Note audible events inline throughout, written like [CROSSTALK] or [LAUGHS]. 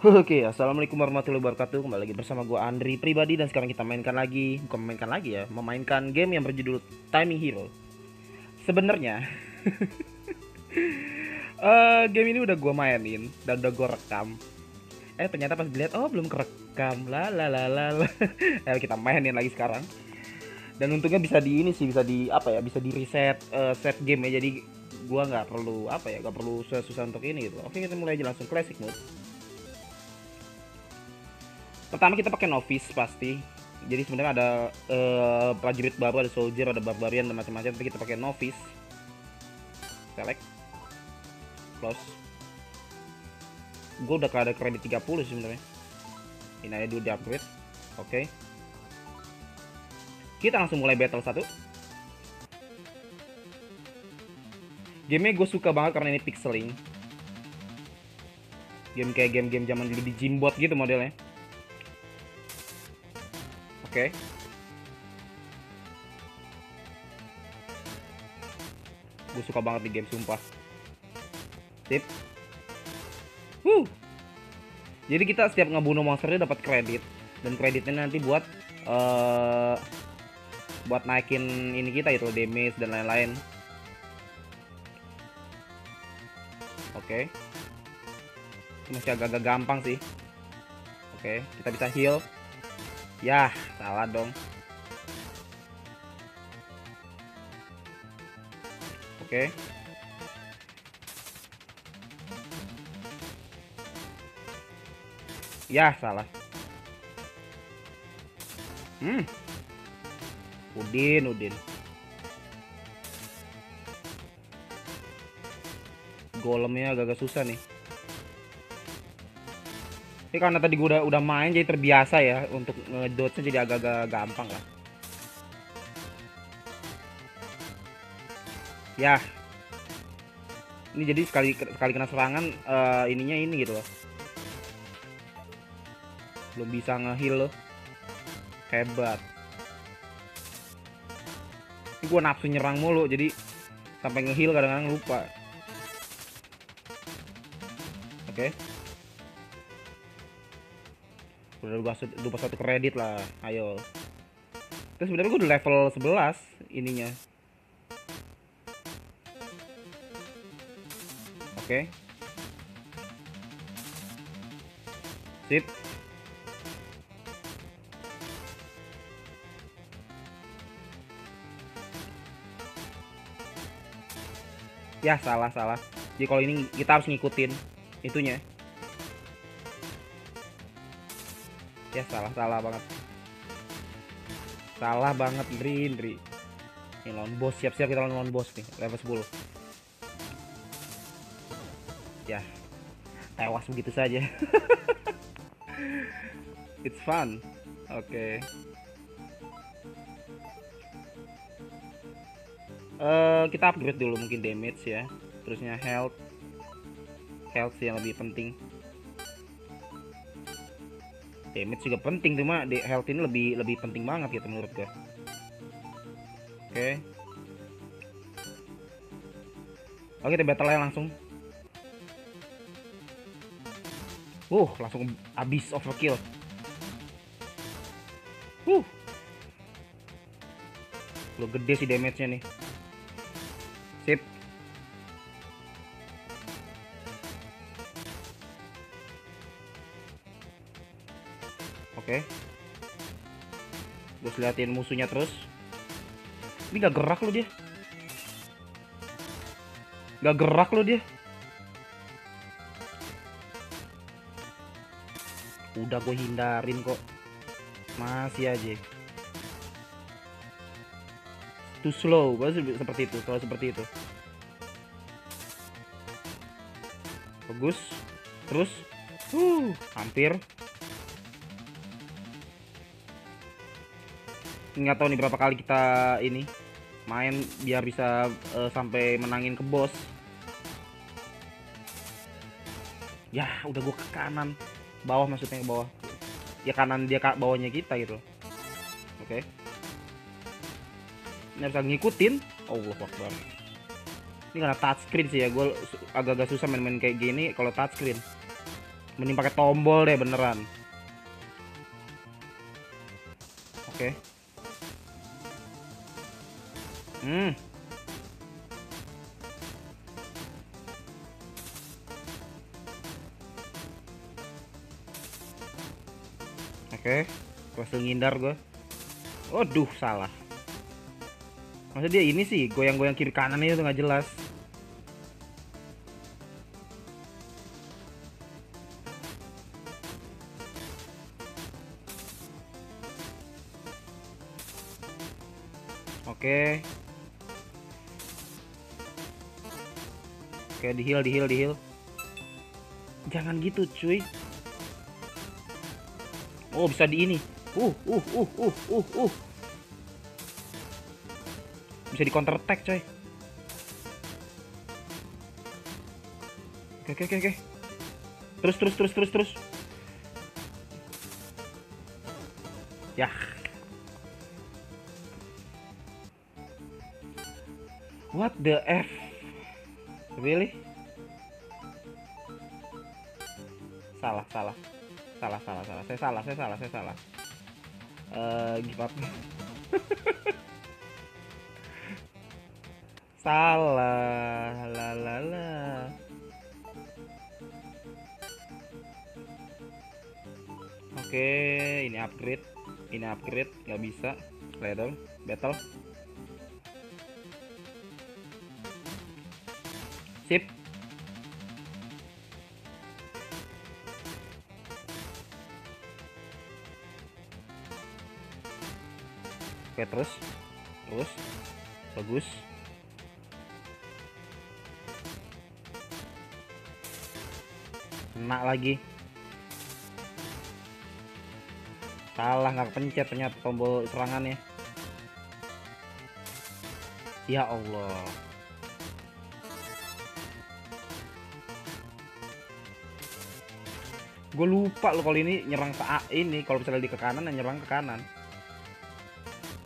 [LAUGHS] Oke, assalamualaikum warahmatullahi wabarakatuh. Kembali lagi bersama gue Andri pribadi dan sekarang kita mainkan lagi, bukan memainkan lagi ya, memainkan game yang berjudul Timing Hero. Sebenarnya, [LAUGHS] eh game ini udah gue mainin dan udah gue rekam. Eh ternyata pas dilihat, oh belum kerekam, lah lah lah lah. [LAUGHS] Eh kita mainin lagi sekarang. Dan untungnya bisa di ini sih, bisa di apa ya, bisa di reset eh, set game ya. Jadi gua nggak perlu apa ya, nggak perlu susah-susah untuk ini gitu. Oke kita mulai aja langsung classic mode. Pertama kita pakai novice pasti. Jadi sebenarnya ada eh, prajurit baru, ada soldier, ada barbarian dan macam-macam. Tapi kita pakai novice. Select. Close. Gue udah ada kredit 30 sih sebenarnya. Ini aja dulu di upgrade. Oke. Kita langsung mulai battle satu. Game gue suka banget karena ini pixeling. Game kayak game-game zaman dulu di Jimbot gitu modelnya. Oke. Gue suka banget di game sumpah. Sip. Wuh. Jadi kita setiap ngebunuh monsternya dapat kredit dan kreditnya nanti buat eh buat naikin ini kita itu damage dan lain-lain. Oke. Ini Masih agak-agak gampang sih. Oke, kita bisa heal. Yah, salah dong. Oke. Yah, salah. Hmm. Udin, Udin. Golemnya agak-agak susah nih. Ini karena tadi gue udah udah main jadi terbiasa ya untuk ngedodge jadi agak-agak gampang lah. Ya. Ini jadi sekali sekali kena serangan eh, ininya ini gitu loh. Belum bisa ngeheal loh. Hebat. Ini gue nafsu nyerang mulu jadi sampai ngeheal kadang-kadang lupa. Oke. Udah lupa, lupa satu kredit lah. Ayo. Terus sebenarnya gue udah level 11 ininya. Oke. Sip. Ya salah salah. Jadi kalau ini kita harus ngikutin itunya ya salah salah banget. Salah banget Ndri Ndri. Ini lawan bos. Siap-siap kita lawan lawan bos nih level 10 ya tewas begitu saja. [LAUGHS] It's fun. Oke. Eh, kita upgrade dulu mungkin damage ya. Terusnya health. Health yang lebih penting damage juga penting cuma di health ini lebih lebih penting banget gitu menurut gue oke. Oke kita battle langsung. Uh langsung habis overkill. Uh lo gede sih damage nya nih Oke. Terus liatin musuhnya terus. Ini gak gerak lo dia. Gak gerak lo dia. Udah gue hindarin kok. Masih aja. Too slow, Pasti seperti itu, kalau seperti itu. Bagus. Terus, uh, hampir. Nggak tahu nih berapa kali kita ini main biar bisa uh, sampai menangin ke bos. Ya udah gua ke kanan. Bawah maksudnya ke bawah. Ya kanan dia ke bawahnya kita gitu. Oke. Okay. ini harus ngikutin. Allah Akbar. Ini karena touchscreen sih ya. Gue agak-agak susah main-main kayak gini kalau touchscreen Mending pakai tombol deh beneran. Oke. Hmm. Oke, okay. ngindar gue. Waduh, salah. Masa dia ini sih goyang-goyang kiri kanan itu nggak jelas. Oke. Oke, di heal, di heal, di heal. Jangan gitu, cuy. Oh, bisa di ini. Uh, uh, uh, uh, uh, uh. Bisa di counter attack, coy. Oke, oke, oke, oke. Terus, terus, terus, terus, terus. Ya. What the F? Really? Salah, salah. Salah salah salah. Saya salah saya salah saya salah. Uh, give up. [LAUGHS] Salah. La la la. Oke ini upgrade. Ini upgrade. Nggak bisa. Battle battle sip. Oke terus. Terus. Bagus. Enak lagi. Salah nggak pencet ternyata tombol serangannya ya Allah gue lupa lo kalau ini nyerang ke A ini kalau misalnya di ke kanan nyerang ke kanan.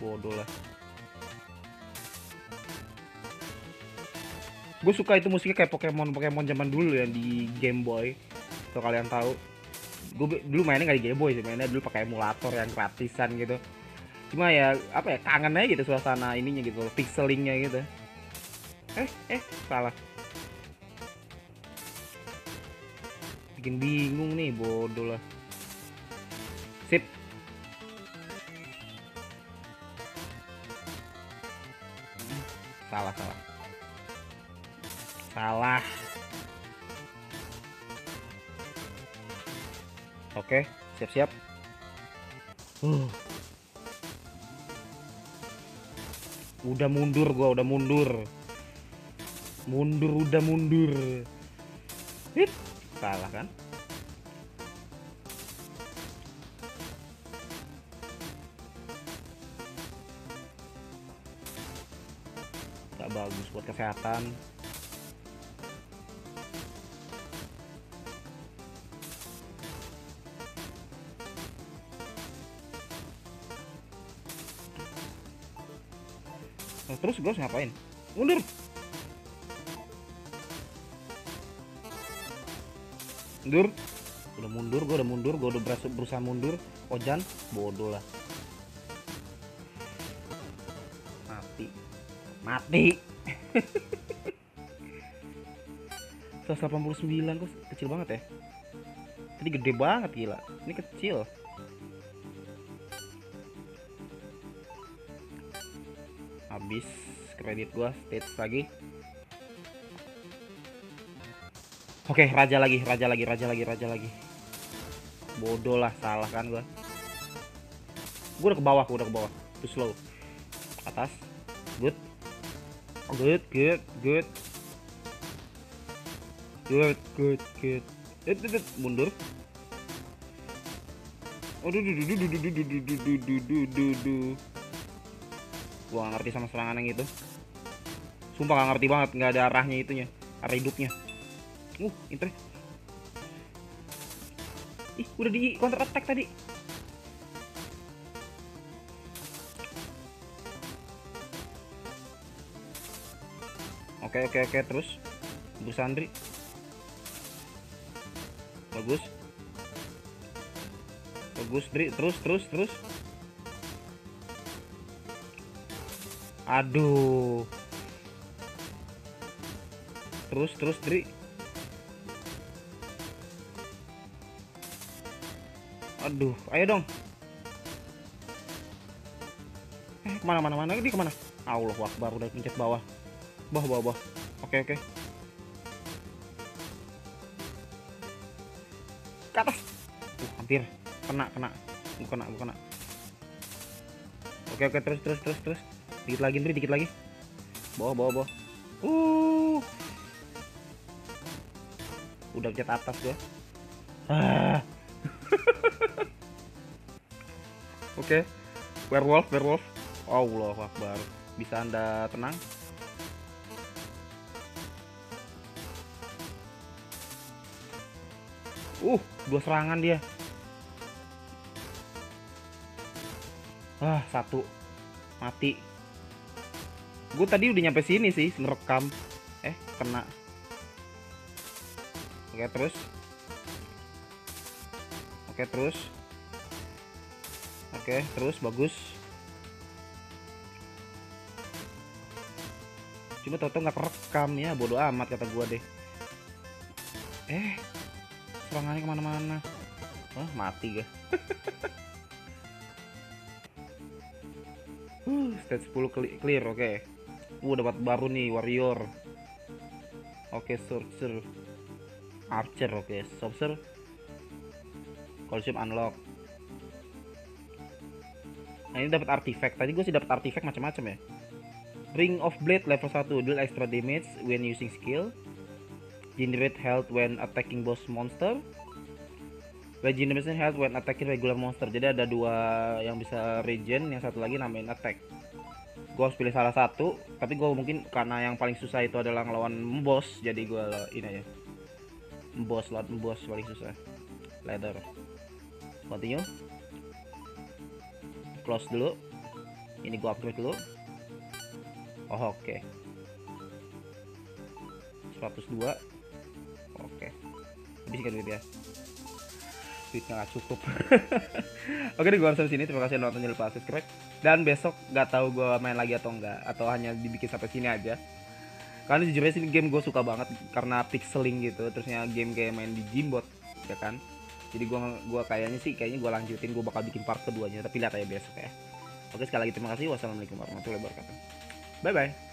Bodoh lah. Gue suka itu musiknya kayak Pokemon Pokemon zaman dulu ya di Game Boy. Kalau kalian tahu. Gue dulu mainnya nggak di Game Boy sih mainnya dulu pakai emulator yang gratisan gitu. Cuma ya apa ya kangen aja gitu suasana ininya gitu pixelingnya gitu. Eh eh salah bikin bingung nih bodoh lah. Sip. Salah salah. Salah. Oke siap-siap. Udah mundur gua udah mundur. Mundur udah mundur. Hit. Salah kan? Bagus buat kesehatan. Nah, terus gue harus ngapain? Mundur mundur. Udah mundur gue udah mundur gue udah berusaha mundur. Ojan bodoh lah. Mati. Mati. [LAUGHS] 189 kok kecil banget ya? Tadi gede banget gila. Ini kecil. Habis kredit gua stage lagi Oke raja lagi raja lagi raja lagi raja lagi Bodoh lah salah kan gua Gua udah ke bawah gua udah ke bawah Too slow Atas Good Good, good, good. Good, good, good. Eh, eh, eh, mundur. Aduh, duh, duh, duh, duh, duh, duh, duh, duh, duh, duh, duh, duh, duh. Gua gak ngerti sama serangan yang itu. Sumpah gak ngerti banget, nggak ada arahnya itunya, arah hidupnya. Uh, inter. Ih, udah di counter attack tadi. Oke oke oke terus. Bu Sandri. Bagus. Bagus Dri. Terus terus terus. Aduh. Terus terus Dri aduh ayo dong. Eh ke mana mana mana dia ke mana? Allah Akbar udah pencet bawah. Bawah bawah bawah. Oke oke. Ke atas. Uh, hampir. Kena kena. Gua kena gua kena. Oke oke terus terus terus terus. Dikit lagi Ndri dikit lagi. Bawah bawah bawah. Uh. Udah pencet atas gua. Ah Oke. Werewolf, werewolf. Allah Akbar. Bisa Anda tenang? Uh, dua serangan dia. Ah, satu. Mati. Gue tadi udah nyampe sini sih, ngerekam. Eh, kena. Oke, terus. Oke, terus. Oke, terus bagus. Cuma tau-tau nggak kerekam ya, bodoh amat kata gua deh. Eh, serangannya ke mana-mana. Oh, mati gak? [LAUGHS] uh, stage 10 clear, oke. Okay. Uh, dapat baru nih, warrior. Oke, okay, sorcerer. Archer, oke. Okay. Coliseum unlock. Nah ini dapat artifact. Tadi gue sih dapat artifact macam-macam ya. Ring of Blade level 1 deal extra damage when using skill. Generate health when attacking boss monster. Regeneration health when attacking regular monster. Jadi ada dua yang bisa regen, yang satu lagi namain attack. Gue harus pilih salah satu, tapi gue mungkin karena yang paling susah itu adalah ngelawan boss, jadi gue ini aja. Boss, lawan boss paling susah. Leather. Continue close dulu. Ini gua upgrade dulu. Oh oke. okay. 102 oke. Okay. habis kan duit ya? Duitnya nggak cukup. [LAUGHS] Oke deh gua sampai sini. Terima kasih nonton jangan lupa subscribe. Dan besok nggak tahu gua main lagi atau enggak atau hanya dibikin sampai sini aja. Karena jujur sih game gue suka banget karena pixeling gitu. Terusnya game kayak main di Gimbot ya kan jadi gua gua kayaknya sih kayaknya gua lanjutin gua bakal bikin part keduanya tapi lihat aja besok ya. Oke sekali lagi terima kasih. Wassalamualaikum warahmatullahi wabarakatuh. Bye bye